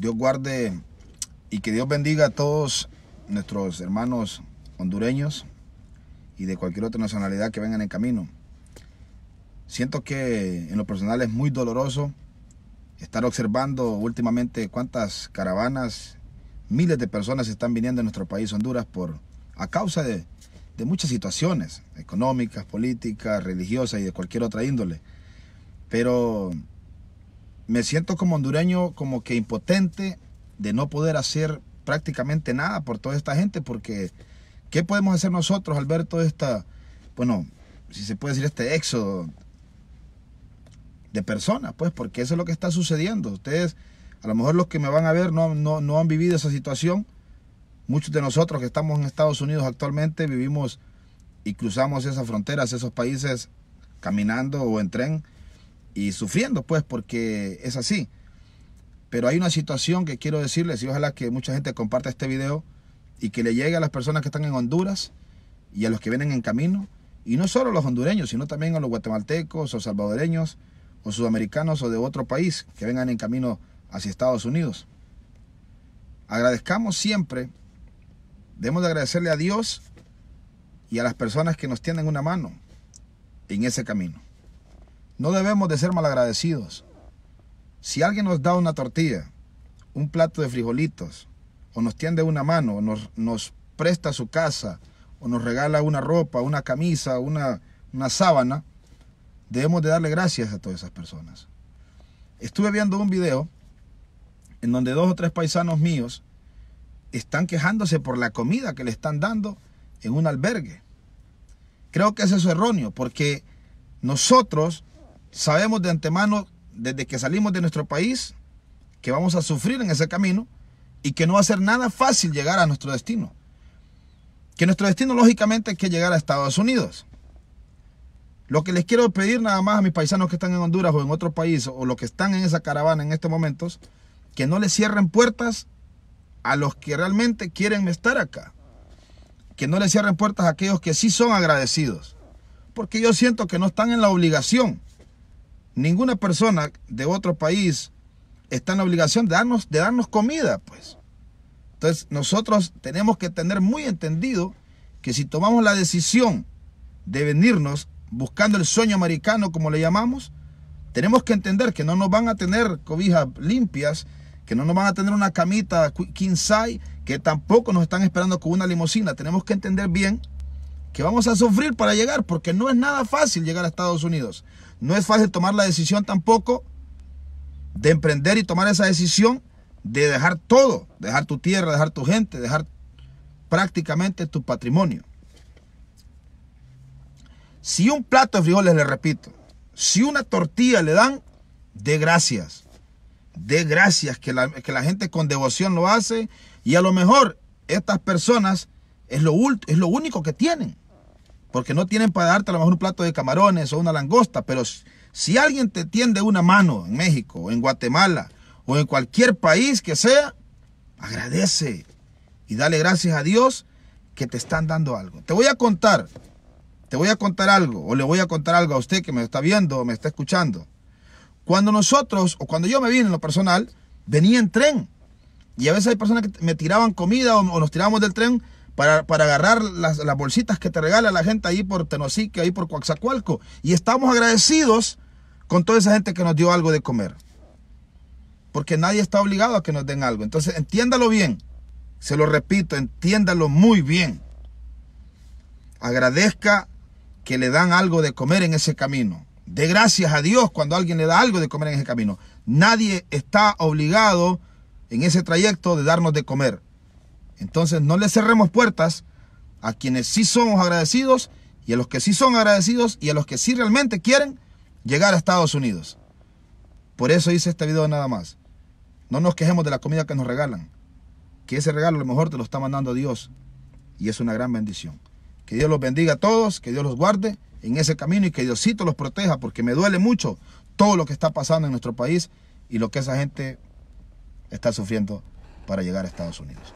Dios guarde y que Dios bendiga a todos nuestros hermanos hondureños y de cualquier otra nacionalidad que vengan en camino. Siento que en lo personal es muy doloroso estar observando últimamente cuántas caravanas, miles de personas están viniendo a nuestro país Honduras por a causa de, de muchas situaciones económicas, políticas, religiosas y de cualquier otra índole. Pero me siento como hondureño como que impotente de no poder hacer prácticamente nada por toda esta gente, porque ¿qué podemos hacer nosotros al ver toda esta, bueno, si se puede decir este éxodo de personas? Pues porque eso es lo que está sucediendo. Ustedes, a lo mejor los que me van a ver no, no, no han vivido esa situación. Muchos de nosotros que estamos en Estados Unidos actualmente vivimos y cruzamos esas fronteras, esos países caminando o en tren y sufriendo, pues, porque es así. Pero hay una situación que quiero decirles y ojalá que mucha gente comparta este video y que le llegue a las personas que están en Honduras y a los que vienen en camino. Y no solo a los hondureños, sino también a los guatemaltecos o salvadoreños o sudamericanos o de otro país que vengan en camino hacia Estados Unidos. Agradezcamos siempre, debemos de agradecerle a Dios y a las personas que nos tienen una mano en ese camino. No debemos de ser malagradecidos. Si alguien nos da una tortilla, un plato de frijolitos, o nos tiende una mano, o nos, presta su casa, o nos regala una ropa, una camisa, una, una sábana, debemos de darle gracias a todas esas personas. Estuve viendo un video en donde dos o tres paisanos míos están quejándose por la comida que le están dando en un albergue. Creo que eso es erróneo, porque nosotros sabemos de antemano, desde que salimos de nuestro país, que vamos a sufrir en ese camino y que no va a ser nada fácil llegar a nuestro destino. Que nuestro destino lógicamente es que llegar a Estados Unidos. Lo que les quiero pedir nada más a mis paisanos que están en Honduras o en otro país o los que están en esa caravana en estos momentos, que no les cierren puertas a los que realmente quieren estar acá. Que no les cierren puertas a aquellos que sí son agradecidos. Porque yo siento que no están en la obligación ninguna persona de otro país está en obligación de darnos, de darnos comida, pues. Entonces, nosotros tenemos que tener muy entendido que si tomamos la decisión de venirnos buscando el sueño americano, como le llamamos, tenemos que entender que no nos van a tener cobijas limpias, que no nos van a tener una camita king size, que tampoco nos están esperando con una limusina. Tenemos que entender bien que vamos a sufrir para llegar, porque no es nada fácil llegar a Estados Unidos. No es fácil tomar la decisión tampoco de emprender y tomar esa decisión de dejar todo, dejar tu tierra, dejar tu gente, dejar prácticamente tu patrimonio. Si un plato de frijoles, le repito, si una tortilla le dan, de gracias. De gracias que la, que la gente con devoción lo hace y a lo mejor estas personas es lo, es lo único que tienen. Porque no tienen para darte a lo mejor un plato de camarones o una langosta, pero si alguien te tiende una mano en México, en Guatemala o en cualquier país que sea, agradece y dale gracias a Dios que te están dando algo. Te voy a contar, te voy a contar algo, o le voy a contar algo a usted que me está viendo o me está escuchando. Cuando nosotros, o cuando yo me vine en lo personal, venía en tren. Y a veces hay personas que me tiraban comida o, nos tirábamos del tren para, agarrar las, bolsitas que te regala la gente ahí por Tenosique, ahí por Coaxacualco. Y estamos agradecidos con toda esa gente que nos dio algo de comer. Porque nadie está obligado a que nos den algo. Entonces, entiéndalo bien. Se lo repito, entiéndalo muy bien. Agradezca que le dan algo de comer en ese camino. De gracias a Dios cuando alguien le da algo de comer en ese camino. Nadie está obligado en ese trayecto de darnos de comer. Entonces no le cerremos puertas a quienes sí somos agradecidos y a los que sí son agradecidos y a los que sí realmente quieren llegar a Estados Unidos. Por eso hice este video nada más. No nos quejemos de la comida que nos regalan. Que ese regalo a lo mejor te lo está mandando Dios. Y es una gran bendición. Que Dios los bendiga a todos, que Dios los guarde en ese camino y que Diosito los proteja porque me duele mucho todo lo que está pasando en nuestro país y lo que esa gente está sufriendo para llegar a Estados Unidos.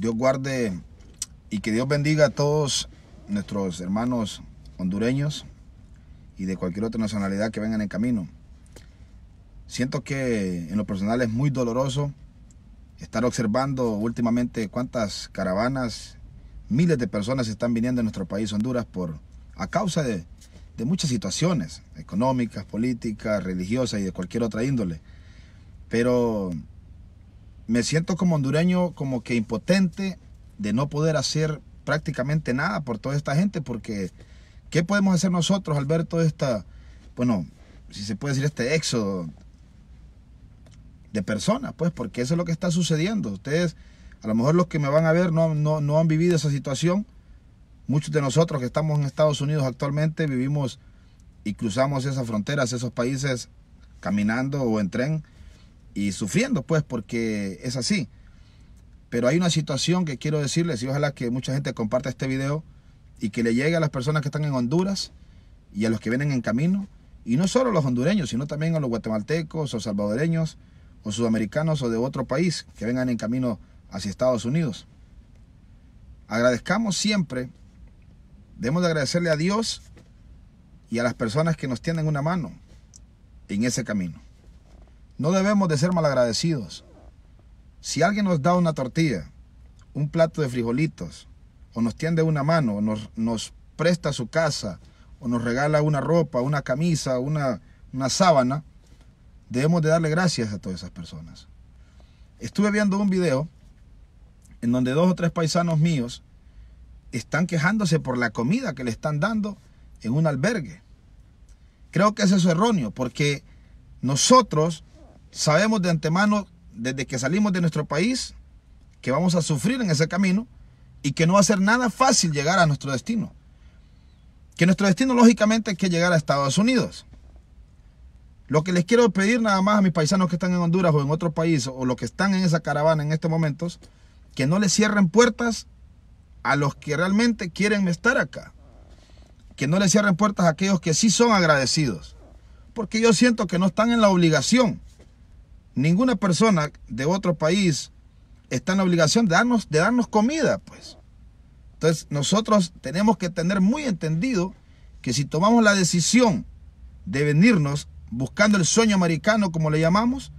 Dios guarde y que Dios bendiga a todos nuestros hermanos hondureños y de cualquier otra nacionalidad que vengan en camino. Siento que en lo personal es muy doloroso estar observando últimamente cuántas caravanas, miles de personas están viniendo a nuestro país, Honduras, por, a causa de, de muchas situaciones económicas, políticas, religiosas y de cualquier otra índole. Pero me siento como hondureño como que impotente de no poder hacer prácticamente nada por toda esta gente, porque ¿qué podemos hacer nosotros al ver toda esta, bueno, si se puede decir este éxodo de personas? Pues porque eso es lo que está sucediendo. Ustedes, a lo mejor los que me van a ver no, no, no han vivido esa situación. Muchos de nosotros que estamos en Estados Unidos actualmente vivimos y cruzamos esas fronteras, esos países caminando o en tren y sufriendo, pues, porque es así. Pero hay una situación que quiero decirles y ojalá que mucha gente comparta este video y que le llegue a las personas que están en Honduras y a los que vienen en camino. Y no solo a los hondureños, sino también a los guatemaltecos o salvadoreños o sudamericanos o de otro país que vengan en camino hacia Estados Unidos. Agradezcamos siempre, debemos de agradecerle a Dios y a las personas que nos tienen una mano en ese camino. No debemos de ser malagradecidos. Si alguien nos da una tortilla, un plato de frijolitos, o nos tiende una mano, o nos, nos presta su casa, o nos regala una ropa, una camisa, una, una sábana, debemos de darle gracias a todas esas personas. Estuve viendo un video en donde dos o tres paisanos míos están quejándose por la comida que le están dando en un albergue. Creo que eso es erróneo porque nosotros sabemos de antemano desde que salimos de nuestro país, que vamos a sufrir en ese camino y que no va a ser nada fácil llegar a nuestro destino. Que nuestro destino lógicamente es que llegar a Estados Unidos. Lo que les quiero pedir nada más a mis paisanos que están en Honduras o en otro país o los que están en esa caravana en estos momentos, que no les cierren puertas a los que realmente quieren estar acá. Que no les cierren puertas a aquellos que sí son agradecidos. Porque yo siento que no están en la obligación ninguna persona de otro país está en obligación de darnos, de darnos comida, pues. Entonces, nosotros tenemos que tener muy entendido que si tomamos la decisión de venirnos buscando el sueño americano, como le llamamos,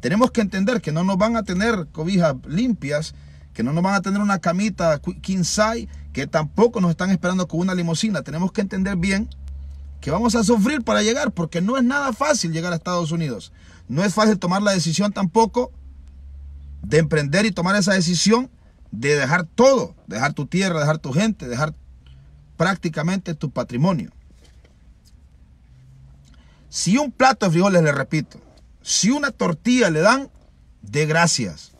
tenemos que entender que no nos van a tener cobijas limpias, que no nos van a tener una camita king size, que tampoco nos están esperando con una limusina. Tenemos que entender bien que vamos a sufrir para llegar, porque no es nada fácil llegar a Estados Unidos. No es fácil tomar la decisión tampoco de emprender y tomar esa decisión de dejar todo, dejar tu tierra, dejar tu gente, dejar prácticamente tu patrimonio. Si un plato de frijoles, le repito, si una tortilla le dan, de gracias.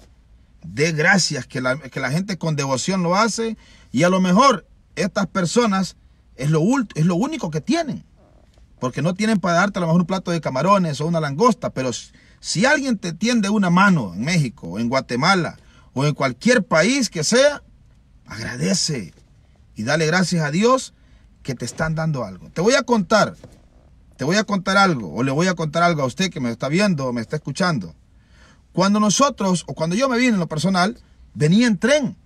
De gracias que la, que la gente con devoción lo hace y a lo mejor estas personas es lo, es lo único que tienen. Porque no tienen para darte a lo mejor un plato de camarones o una langosta. Pero si alguien te tiende una mano en México, en Guatemala o en cualquier país que sea, agradece y dale gracias a Dios que te están dando algo. Te voy a contar, te voy a contar algo o le voy a contar algo a usted que me está viendo o me está escuchando. Cuando nosotros, o cuando yo me vine en lo personal, venía en tren.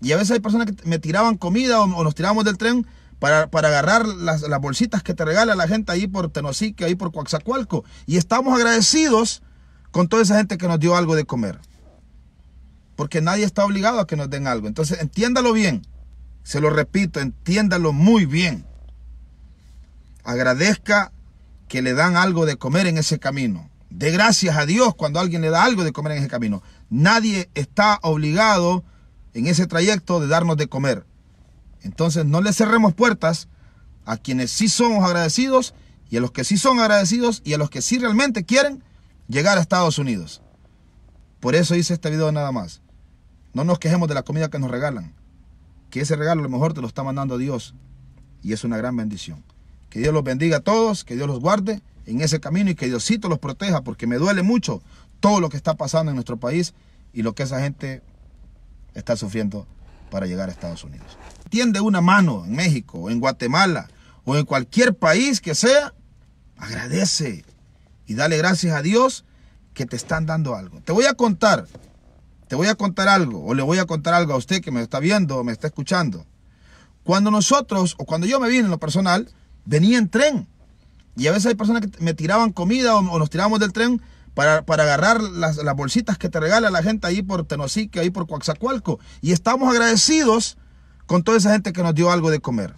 Y a veces hay personas que me tiraban comida o, nos tirábamos del tren para, agarrar las, bolsitas que te regala la gente ahí por Tenosique, ahí por Coaxacualco. Y estamos agradecidos con toda esa gente que nos dio algo de comer. Porque nadie está obligado a que nos den algo. Entonces, entiéndalo bien. Se lo repito, entiéndalo muy bien. Agradezca que le dan algo de comer en ese camino. De gracias a Dios cuando alguien le da algo de comer en ese camino. Nadie está obligado en ese trayecto de darnos de comer. Entonces no le cerremos puertas a quienes sí somos agradecidos y a los que sí son agradecidos y a los que sí realmente quieren llegar a Estados Unidos. Por eso hice este video nada más. No nos quejemos de la comida que nos regalan. Que ese regalo a lo mejor te lo está mandando Dios. Y es una gran bendición. Que Dios los bendiga a todos, que Dios los guarde en ese camino y que Diosito los proteja, porque me duele mucho todo lo que está pasando en nuestro país y lo que esa gente está sufriendo para llegar a Estados Unidos. Tiende una mano en México, en Guatemala o en cualquier país que sea, agradece y dale gracias a Dios que te están dando algo. Te voy a contar, te voy a contar algo o le voy a contar algo a usted que me está viendo o me está escuchando. Cuando nosotros o cuando yo me vine en lo personal, venía en tren. Y a veces hay personas que me tiraban comida o, nos tirábamos del tren para, agarrar las, bolsitas que te regala la gente ahí por Tenosique, ahí por Coaxacualco. Y estamos agradecidos con toda esa gente que nos dio algo de comer.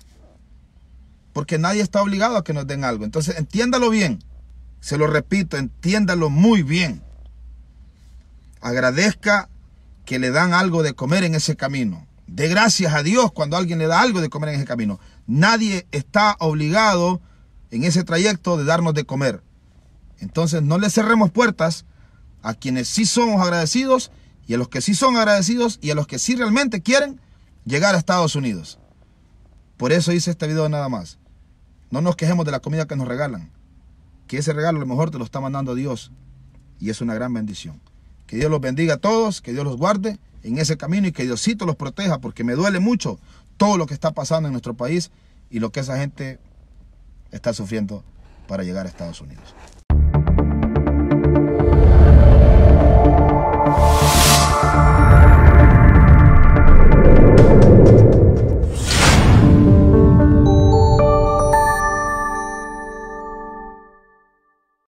Porque nadie está obligado a que nos den algo. Entonces, entiéndalo bien. Se lo repito, entiéndalo muy bien. Agradezca que le dan algo de comer en ese camino. De gracias a Dios cuando alguien le da algo de comer en ese camino. Nadie está obligado en ese trayecto de darnos de comer. Entonces no le cerremos puertas a quienes sí somos agradecidos y a los que sí son agradecidos y a los que sí realmente quieren llegar a Estados Unidos. Por eso hice este video nada más. No nos quejemos de la comida que nos regalan. Que ese regalo a lo mejor te lo está mandando Dios. Y es una gran bendición. Que Dios los bendiga a todos, que Dios los guarde en ese camino y que Diosito los proteja, porque me duele mucho todo lo que está pasando en nuestro país y lo que esa gente está sufriendo para llegar a Estados Unidos.